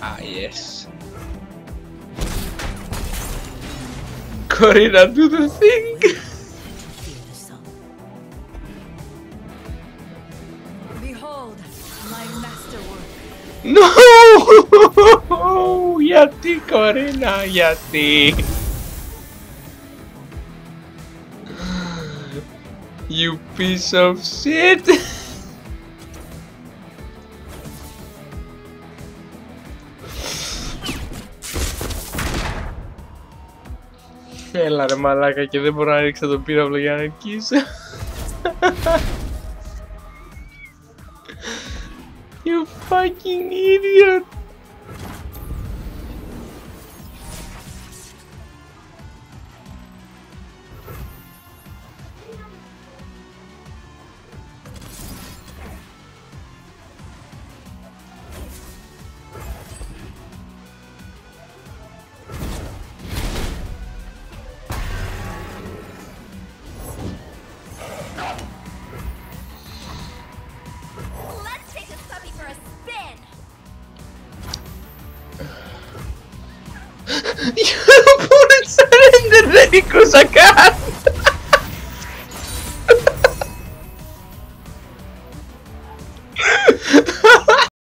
Ah, yes. Corina, do the thing! Behold my masterwork. No! Yati, Corina, Yati. You piece of shit! Έλα ρε μαλάκα και δεν μπορώ να ρίξω το πύραυλο για να νικήσω. you fucking idiot! Io non pure Slender di cosa canta.